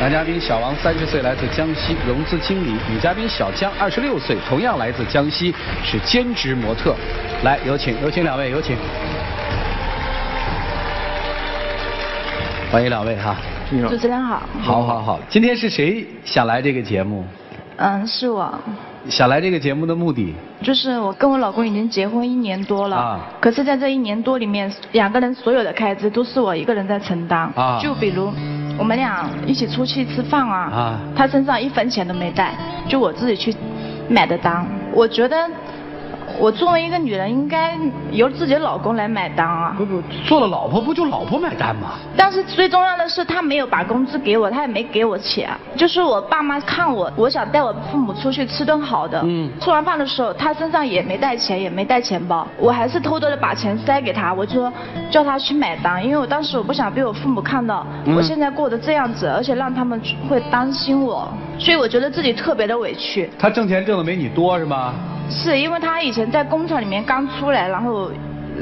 男嘉宾小王三十岁，来自江西，融资经理；女嘉宾小江二十六岁，同样来自江西，是兼职模特。来，有请，有请两位，有请。欢迎两位哈。主持人好。好好好，今天是谁想来这个节目？嗯，是我。想来这个节目的目的？就是我跟我老公已经结婚一年多了，啊，可是在这一年多里面，两个人所有的开支都是我一个人在承担。啊。就比如我们俩一起出去吃饭啊，啊，他身上一分钱都没带，就我自己去买的单。我觉得。我作为一个女人，应该由自己的老公来买单啊！不不，做了老婆不就老婆买单吗？但是最重要的是，他没有把工资给我，他也没给我钱。就是我爸妈看我，我想带我父母出去吃顿好的。嗯。吃完饭的时候，他身上也没带钱，也没带钱包，我还是偷偷的把钱塞给他，我说叫他去买单，因为我当时我不想被我父母看到我现在过得这样子，而且让他们会担心我，所以我觉得自己特别的委屈。他挣钱挣的没你多是吗？是因为他以前在工厂里面刚出来，然后，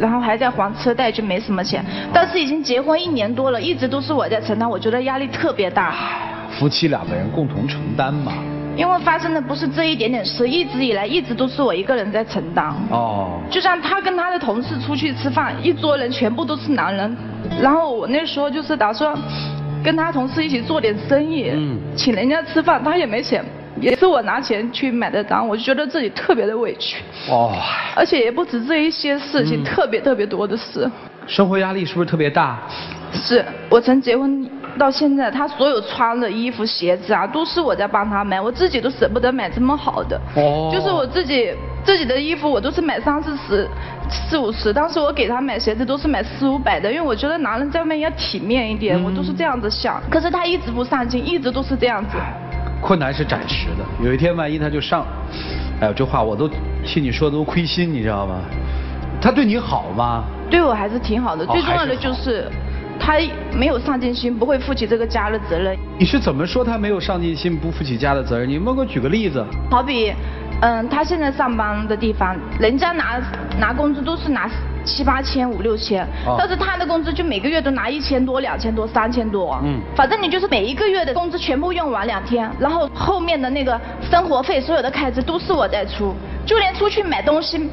然后还在还车贷，就没什么钱。但是已经结婚一年多了，一直都是我在承担，我觉得压力特别大。夫妻两个人共同承担嘛。因为发生的不是这一点点事，一直以来一直都是我一个人在承担。哦。就像他跟他的同事出去吃饭，一桌人全部都是男人，然后我那时候就是打算跟他同事一起做点生意，嗯，请人家吃饭，他也没钱。也是我拿钱去买的单，我就觉得自己特别的委屈。哦。而且也不止这一些事情，特别特别多的事。生活压力是不是特别大？是我曾结婚到现在，他所有穿的衣服、鞋子啊，都是我在帮他买，我自己都舍不得买这么好的。哦。就是我自己自己的衣服，我都是买三四十、四五十，当时我给他买鞋子都是买四五百的，因为我觉得男人在外面要体面一点，我都是这样子想。可是他一直不上进，一直都是这样子。困难是暂时的，有一天万一他就上，哎呦，这话我都替你说都亏心，你知道吗？他对你好吗？对我还是挺好的，最重要的就是他没有上进心，不会负起这个家的责任。你是怎么说他没有上进心，不负起家的责任？你能给我举个例子？好比，嗯，他现在上班的地方，人家拿拿工资都是拿。七八千五六千，但是他的工资就每个月都拿一千多、两千多、三千多，嗯，反正你就是每一个月的工资全部用完两天，然后后面的那个生活费、所有的开支都是我在出，就连出去买东西。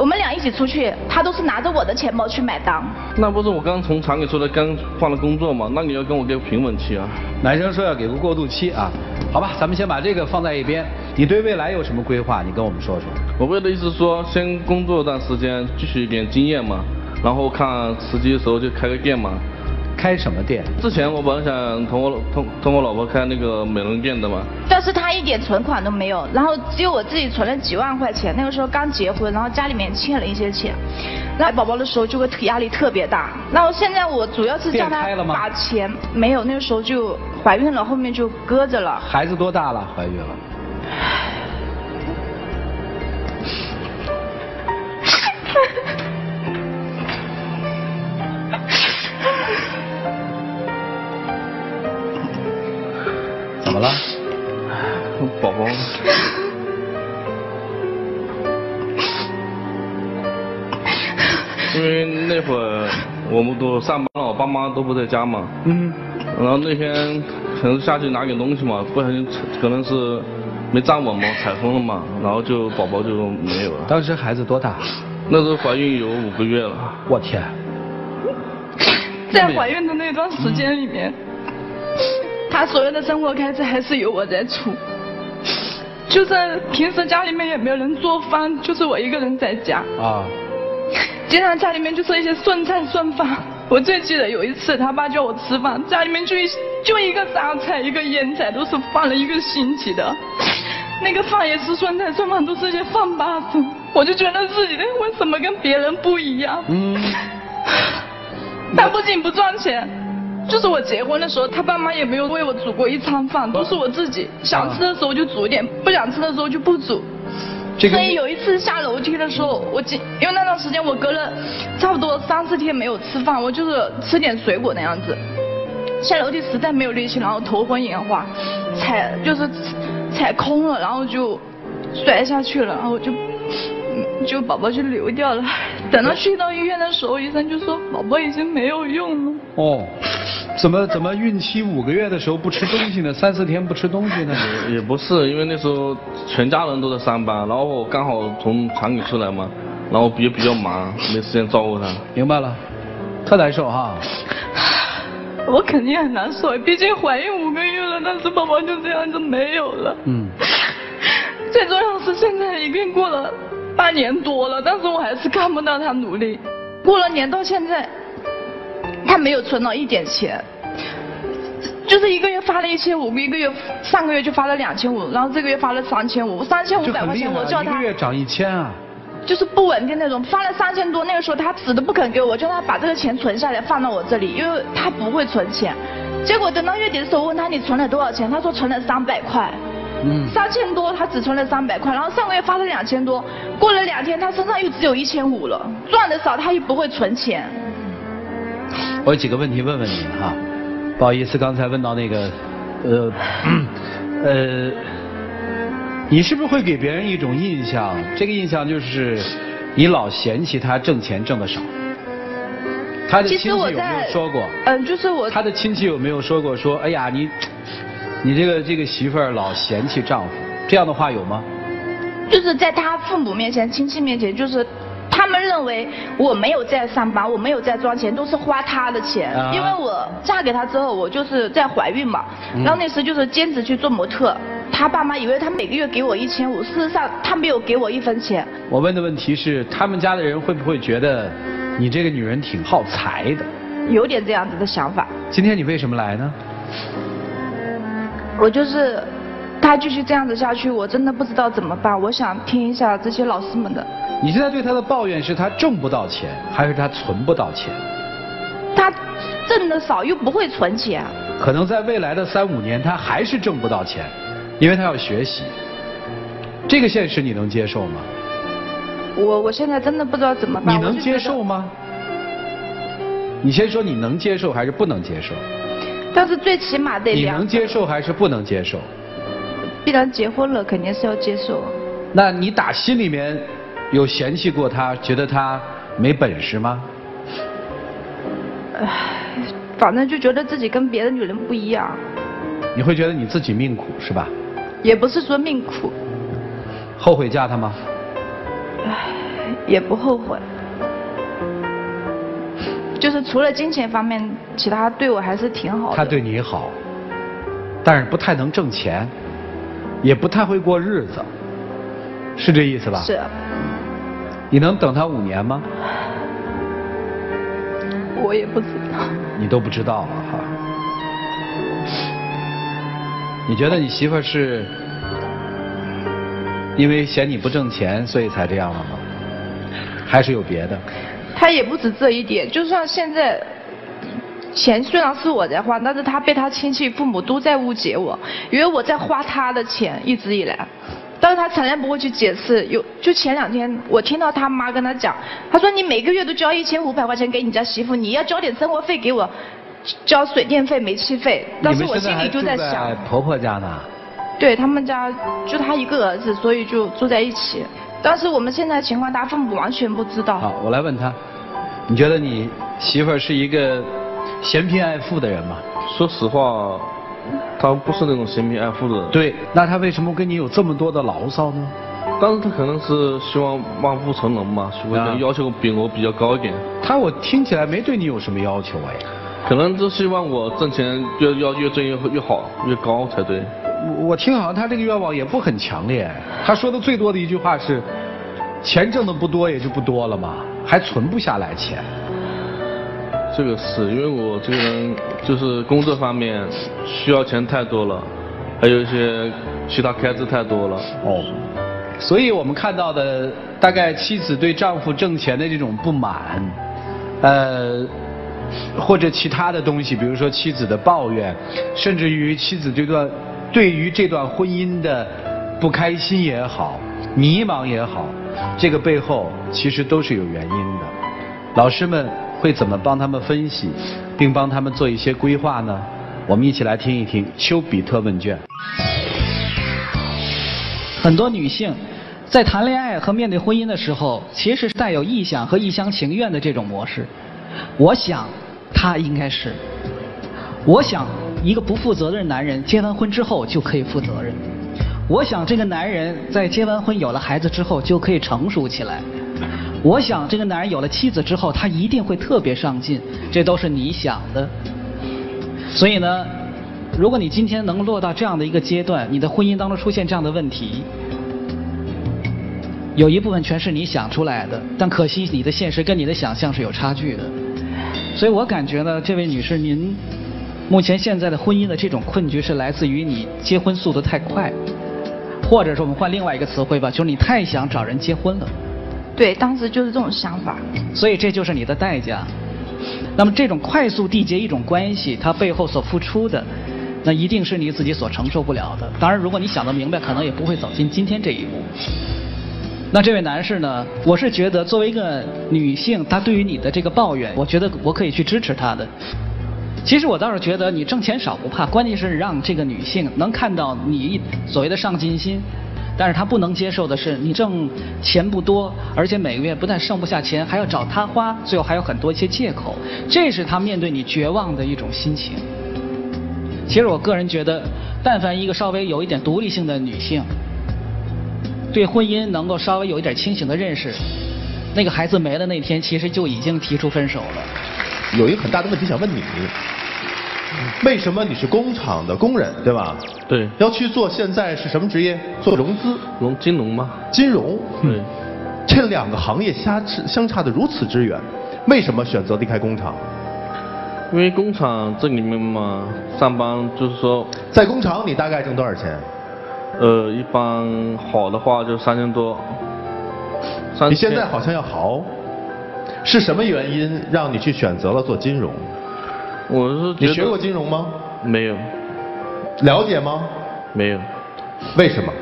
我们俩一起出去，他都是拿着我的钱包去买单。那不是我刚从厂里出来，刚换了工作吗？那你要跟我给平稳期啊。男生说要给个过渡期啊，好吧，咱们先把这个放在一边。你对未来有什么规划？你跟我们说说。我为的意思说，先工作一段时间，积蓄一点经验嘛，然后看时机的时候就开个店嘛。开什么店？之前我本来想同我同同我老婆开那个美容店的嘛，但是他一点存款都没有，然后只有我自己存了几万块钱，那个时候刚结婚，然后家里面欠了一些钱，来宝宝的时候就会压力特别大，然后现在我主要是叫他把钱没有，那个时候就怀孕了，后面就搁着了。孩子多大了？怀孕了？爸妈都不在家嘛。嗯。然后那天可能下去拿点东西嘛，不小心可能是没站稳嘛，踩空了嘛，然后就宝宝就没有了。当时孩子多大？那时候怀孕有五个月了。我天！在怀孕的那段时间里面。他所有的生活开支还是由我在出，就是平时家里面也没有人做饭，就是我一个人在家。啊。经常家里面就做一些剩菜剩饭。我最记得有一次，他爸叫我吃饭，家里面就一就一个榨菜，一个腌菜，都是放了一个星期的。那个饭也是酸菜酸饭，都是些饭把子。我就觉得自己的为什么跟别人不一样？嗯。他不仅不赚钱。就是我结婚的时候，他爸妈也没有为我煮过一餐饭，都是我自己想吃的时候就煮一点，不想吃的时候就不煮。所以有一次下楼梯的时候，我因因为那段时间我隔了差不多三四天没有吃饭，我就是吃点水果那样子。下楼梯实在没有力气，然后头昏眼花，踩就是踩空了，然后就摔下去了，然后就就宝宝就流掉了。等到去到医院的时候，医生就说宝宝已经没有用了。哦。怎么怎么孕期五个月的时候不吃东西呢？三四天不吃东西呢？也也不是，因为那时候全家人都在上班，然后我刚好从厂里出来嘛，然后也比较忙，没时间照顾他。明白了，特难受哈。我肯定很难受，毕竟怀孕五个月了，但是宝宝就这样就没有了。嗯。最重要是现在已经过了半年多了，但是我还是看不到他努力。过了年到现在，他没有存到一点钱，就是一个月发了一千五，一个月上个月就发了两千五，然后这个月发了三千五，三千五百块钱我叫他一个月涨一千啊。就是不稳定那种，发了三千多，那个时候他死都不肯给我，叫他把这个钱存下来放到我这里，因为他不会存钱。结果等到月底的时候问他你存了多少钱，他说存了三百块，嗯，三千多他只存了三百块，然后上个月发了两千多，过了两天他身上又只有一千五了，赚的少他又不会存钱。我有几个问题问问你哈，不好意思刚才问到那个，呃，呃。你是不是会给别人一种印象？这个印象就是，你老嫌弃他挣钱挣的少。他的亲戚有没有说过？嗯，就是我。他的亲戚有没有说过说，哎呀，你，你这个这个媳妇儿老嫌弃丈夫，这样的话有吗？就是在他父母面前、亲戚面前，就是。认为我没有在上班，我没有在赚钱，都是花他的钱。因为我嫁给他之后，我就是在怀孕嘛，然后那时就是兼职去做模特。他爸妈以为他每个月给我一千五，事实上他没有给我一分钱。我问的问题是，他们家的人会不会觉得你这个女人挺好财的？有点这样子的想法。今天你为什么来呢？我就是，他继续这样子下去，我真的不知道怎么办。我想听一下这些老师们的。你现在对他的抱怨是他挣不到钱，还是他存不到钱？他挣的少又不会存钱。可能在未来的三五年，他还是挣不到钱，因为他要学习。这个现实你能接受吗？我我现在真的不知道怎么办。你能接受吗？你先说你能接受还是不能接受？但是最起码得。你能接受还是不能接受？既然结婚了，肯定是要接受。那你打心里面。有嫌弃过他，觉得他没本事吗？唉，反正就觉得自己跟别的女人不一样。你会觉得你自己命苦是吧？也不是说命苦。后悔嫁他吗？唉，也不后悔。就是除了金钱方面，其他对我还是挺好的。他对你好，但是不太能挣钱，也不太会过日子，是这意思吧？是。你能等他五年吗？我也不知道。你都不知道了哈？你觉得你媳妇是因为嫌你不挣钱，所以才这样了吗？还是有别的？他也不止这一点，就算现在钱虽然是我在花，但是他被他亲戚父母都在误解我，因为我在花他的钱，一直以来。但是他从来不会去解释，有就前两天我听到他妈跟他讲，他说你每个月都交一千五百块钱给你家媳妇，你要交点生活费给我，交水电费、煤气费。但是我心里就在想，婆婆家呢？对他们家就他一个儿子，所以就住在一起。但是我们现在情况，他父母完全不知道。好，我来问他，你觉得你媳妇是一个嫌贫爱富的人吗？说实话。他不是那种嫌贫爱富的人。对，那他为什么跟你有这么多的牢骚呢？当时他可能是希望望夫成龙嘛，所以要求比我比较高一点。他我听起来没对你有什么要求哎。可能就希望我挣钱越要越挣越越好越高才对。我我听好像他这个愿望也不很强烈。他说的最多的一句话是，钱挣的不多也就不多了嘛，还存不下来钱。这个是因为我这个人就是工作方面需要钱太多了，还有一些其他开支太多了。哦，所以我们看到的大概妻子对丈夫挣钱的这种不满，呃，或者其他的东西，比如说妻子的抱怨，甚至于妻子这段对于这段婚姻的不开心也好，迷茫也好，这个背后其实都是有原因的。老师们。会怎么帮他们分析，并帮他们做一些规划呢？我们一起来听一听丘比特问卷。很多女性在谈恋爱和面对婚姻的时候，其实是带有臆想和一厢情愿的这种模式。我想，他应该是。我想，一个不负责任的男人结完婚之后就可以负责任。我想，这个男人在结完婚有了孩子之后就可以成熟起来。我想，这个男人有了妻子之后，他一定会特别上进。这都是你想的。所以呢，如果你今天能落到这样的一个阶段，你的婚姻当中出现这样的问题，有一部分全是你想出来的，但可惜你的现实跟你的想象是有差距的。所以我感觉呢，这位女士，您目前现在的婚姻的这种困局是来自于你结婚速度太快，或者说我们换另外一个词汇吧，就是你太想找人结婚了。对，当时就是这种想法。所以这就是你的代价。那么这种快速缔结一种关系，它背后所付出的，那一定是你自己所承受不了的。当然，如果你想得明白，可能也不会走进今天这一步。那这位男士呢？我是觉得作为一个女性，她对于你的这个抱怨，我觉得我可以去支持她的。其实我倒是觉得你挣钱少不怕，关键是让这个女性能看到你所谓的上进心。但是她不能接受的是，你挣钱不多，而且每个月不但剩不下钱，还要找她花，最后还有很多一些借口。这是她面对你绝望的一种心情。其实我个人觉得，但凡一个稍微有一点独立性的女性。对婚姻能够稍微有一点清醒的认识，那个孩子没了那天，其实就已经提出分手了。有一个很大的问题想问你，为什么你是工厂的工人，对吧？对。要去做现在是什么职业？做融资。融金融吗？金融。对。这两个行业相相差的如此之远，为什么选择离开工厂？因为工厂这里面嘛，上班就是说。在工厂你大概挣多少钱？呃，一般好的话就三千多。你现在好像要好，是什么原因让你去选择了做金融？我是你学过金融吗？没有。了解吗？没有。为什么？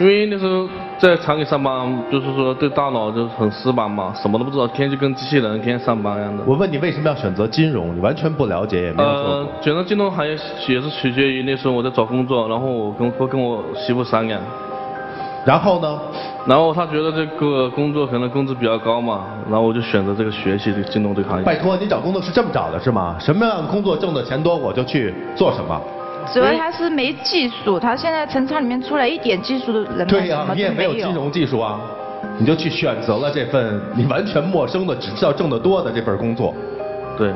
因为那时候。在厂里上班，就是说对大脑就是很死板嘛，什么都不知道，天天就跟机器人天天上班一样的。我问你为什么要选择金融？你完全不了解，也没有做过。呃，选择金融行业也是取决于那时候我在找工作，然后我跟我跟我媳妇商量。然后呢？然后他觉得这个工作可能工资比较高嘛，然后我就选择这个学习这金融这个行业。拜托，你找工作是这么找的是吗？什么样的工作挣的钱多，我就去做什么。主要他是没技术，他现在从厂里面出来一点技术的人对呀，你也没有金融技术啊，你就去选择了这份你完全陌生的，只知道挣得多的这份工作。对，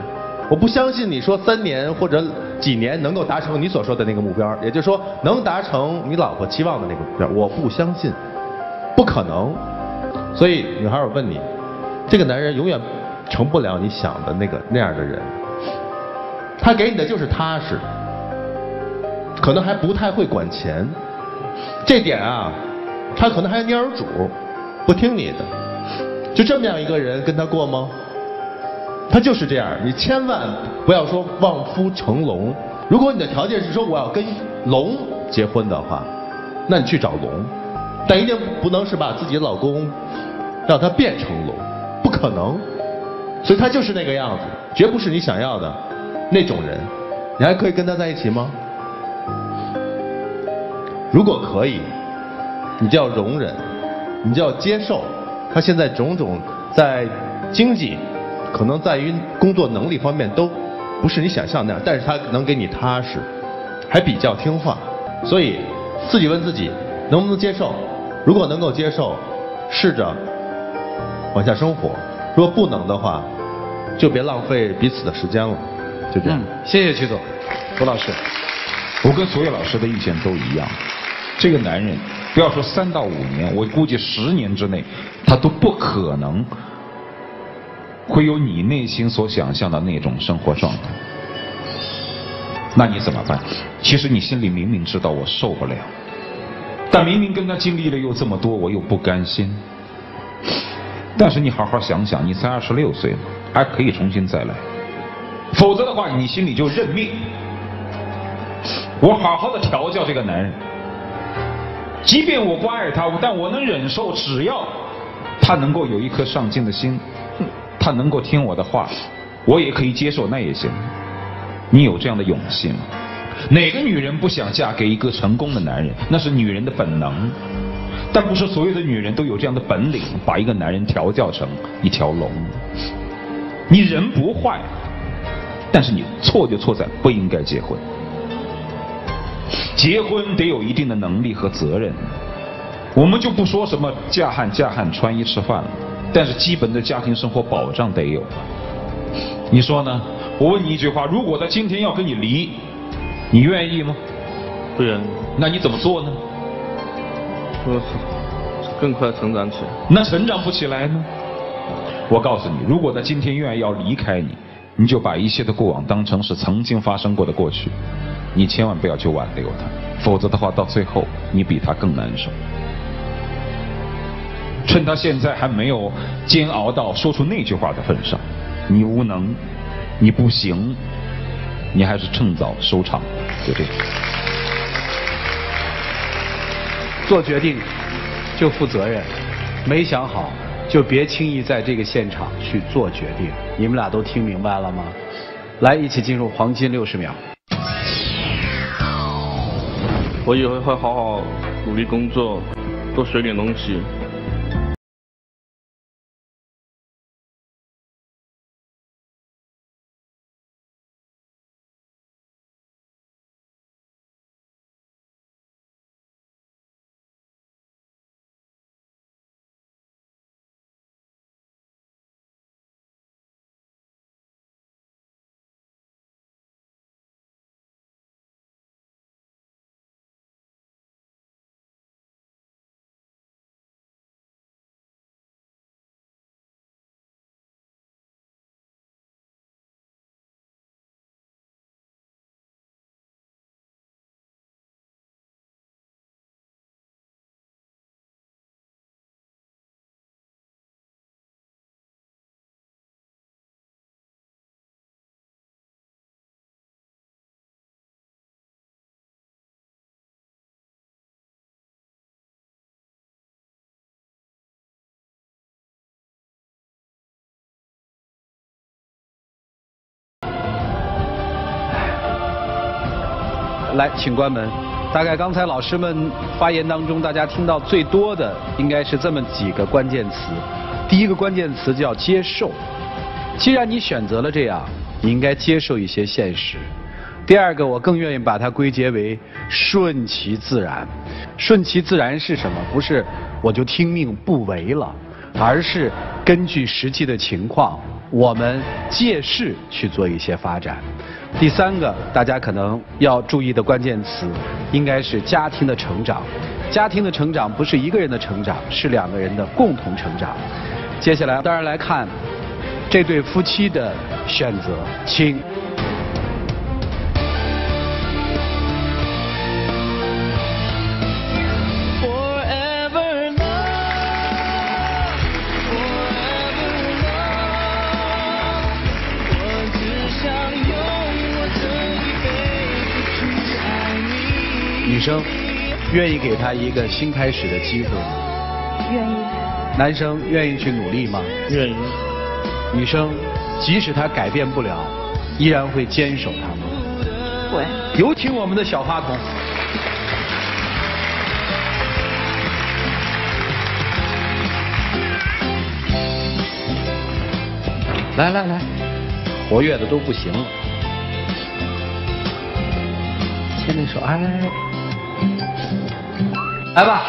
我不相信你说三年或者几年能够达成你所说的那个目标，也就是说能达成你老婆期望的那个目标，我不相信，不可能。所以女孩，我问你，这个男人永远成不了你想的那个那样的人，他给你的就是踏实。可能还不太会管钱，这点啊，他可能还蔫儿主，不听你的，就这么样一个人跟他过吗？他就是这样，你千万不要说望夫成龙。如果你的条件是说我要跟龙结婚的话，那你去找龙，但一定不能是把自己的老公让他变成龙，不可能。所以他就是那个样子，绝不是你想要的那种人。你还可以跟他在一起吗？如果可以，你就要容忍，你就要接受他现在种种在经济，可能在于工作能力方面都不是你想象那样，但是他能给你踏实，还比较听话，所以自己问自己能不能接受？如果能够接受，试着往下生活；如果不能的话，就别浪费彼此的时间了。就这样。谢谢曲总，胡老师，我跟所有老师的意见都一样。这个男人，不要说三到五年，我估计十年之内，他都不可能会有你内心所想象的那种生活状态。那你怎么办？其实你心里明明知道我受不了，但明明跟他经历了又这么多，我又不甘心。但是你好好想想，你才二十六岁，还可以重新再来。否则的话，你心里就认命。我好好的调教这个男人。即便我不爱他，但我能忍受，只要他能够有一颗上进的心，他能够听我的话，我也可以接受，那也行。你有这样的勇气吗？哪个女人不想嫁给一个成功的男人？那是女人的本能，但不是所有的女人都有这样的本领，把一个男人调教成一条龙。你人不坏，但是你错就错在不应该结婚。结婚得有一定的能力和责任。我们就不说什么嫁汉嫁汉穿衣吃饭了，但是基本的家庭生活保障得有。你说呢？我问你一句话：如果他今天要跟你离，你愿意吗？不愿意。那你怎么做呢？我更快成长起来。那成长不起来呢？我告诉你，如果他今天愿意要离开你，你就把一切的过往当成是曾经发生过的过去，你千万不要去挽留他，否则的话，到最后你比他更难受。趁他现在还没有煎熬到说出那句话的份上，你无能，你不行，你还是趁早收场，就这样。做决定就负责任，没想好就别轻易在这个现场去做决定。你们俩都听明白了吗？来，一起进入黄金六十秒。我以后会好好努力工作，多学点东西。来，请关门。大概刚才老师们发言当中，大家听到最多的应该是这么几个关键词。第一个关键词叫接受。既然你选择了这样，你应该接受一些现实。第二个，我更愿意把它归结为顺其自然。顺其自然是什么？不是我就听命不为了，而是根据实际的情况，我们借势去做一些发展。第三个，大家可能要注意的关键词，应该是家庭的成长。家庭的成长不是一个人的成长，是两个人的共同成长。接下来，当然来看这对夫妻的选择，请。生愿意给他一个新开始的机会吗？愿意。男生愿意去努力吗？愿意。女生即使他改变不了，依然会坚守他吗？会。有请我们的小话筒。来来来，活跃的都不行了。牵着手，哎。来吧，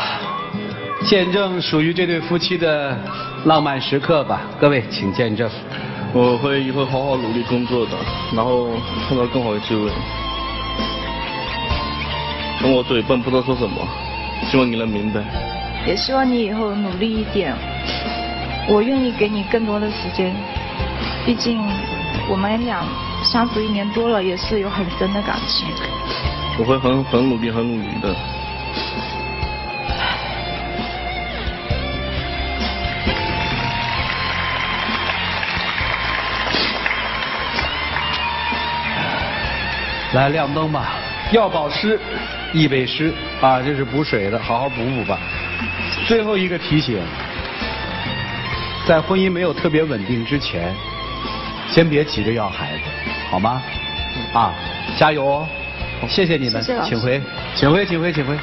见证属于这对夫妻的浪漫时刻吧，各位请见证。我会以后好好努力工作的，然后碰到更好的机会。等我嘴笨不知道说什么，希望你能明白。也希望你以后努力一点，我愿意给你更多的时间，毕竟我们俩相处一年多了，也是有很深的感情。我会很很努力，很努力的。来亮灯吧，要保湿，易被湿啊，这是补水的，好好补补吧。最后一个提醒，在婚姻没有特别稳定之前，先别急着要孩子，好吗？啊，加油哦！谢谢你们，请回，请回，请回，请回。